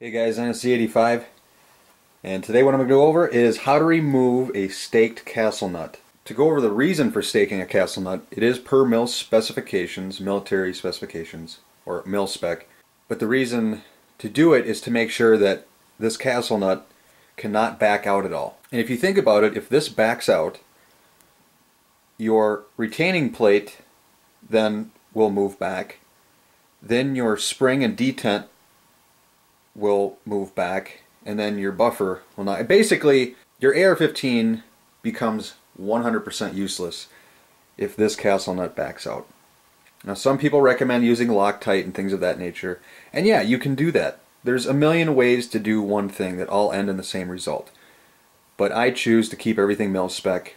Hey guys, NSZ85 and today what I'm going to go over is how to remove a staked castle nut. To go over the reason for staking a castle nut, it is per mil specifications, military specifications, or mil spec, but the reason to do it is to make sure that this castle nut cannot back out at all. And if you think about it, if this backs out, your retaining plate then will move back, then your spring and detent will move back and then your buffer will not. Basically, your AR-15 becomes 100% useless if this castle nut backs out. Now some people recommend using Loctite and things of that nature, and yeah, you can do that. There's a million ways to do one thing that all end in the same result. But I choose to keep everything mil spec,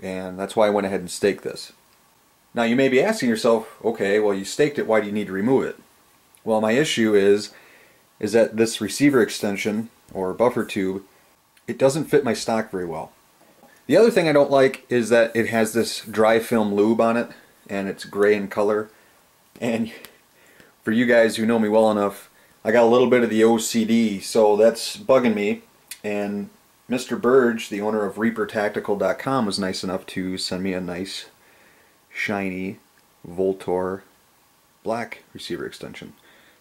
and that's why I went ahead and staked this. Now you may be asking yourself, okay, well you staked it, why do you need to remove it? Well my issue is is that this receiver extension or buffer tube it doesn't fit my stock very well. The other thing I don't like is that it has this dry film lube on it and it's gray in color and for you guys who know me well enough I got a little bit of the OCD so that's bugging me and Mr. Burge, the owner of ReaperTactical.com was nice enough to send me a nice shiny Vltor black receiver extension.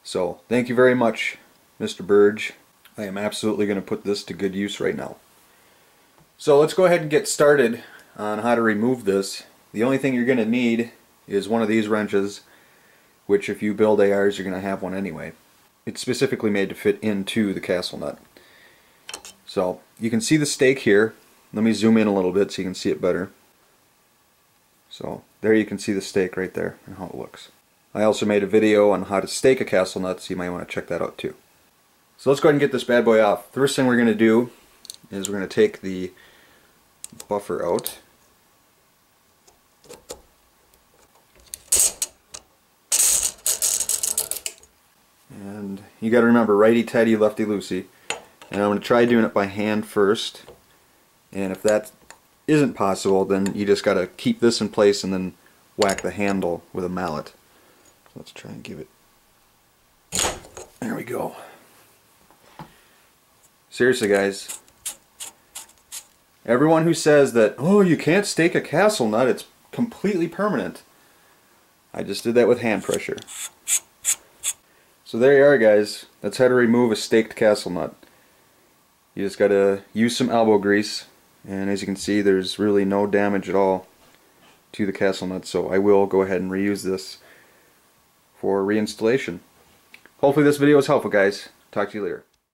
So thank you very much Mr. Burge. I am absolutely going to put this to good use right now. So let's go ahead and get started on how to remove this. The only thing you're going to need is one of these wrenches, which if you build ARs you're going to have one anyway. It's specifically made to fit into the castle nut. So you can see the stake here. Let me zoom in a little bit so you can see it better. So there you can see the stake right there and how it looks. I also made a video on how to stake a castle nut so you might want to check that out too. So let's go ahead and get this bad boy off. First thing we're going to do is we're going to take the buffer out. And you got to remember righty tighty lefty loosey. And I'm going to try doing it by hand first. And if that isn't possible then you just got to keep this in place and then whack the handle with a mallet. Let's try and give it. There we go. Seriously, guys. Everyone who says that, oh, you can't stake a castle nut, it's completely permanent. I just did that with hand pressure. So there you are, guys. That's how to remove a staked castle nut. You just gotta use some elbow grease, and as you can see, there's really no damage at all to the castle nut, so I will go ahead and reuse this for reinstallation. Hopefully this video was helpful, guys. Talk to you later.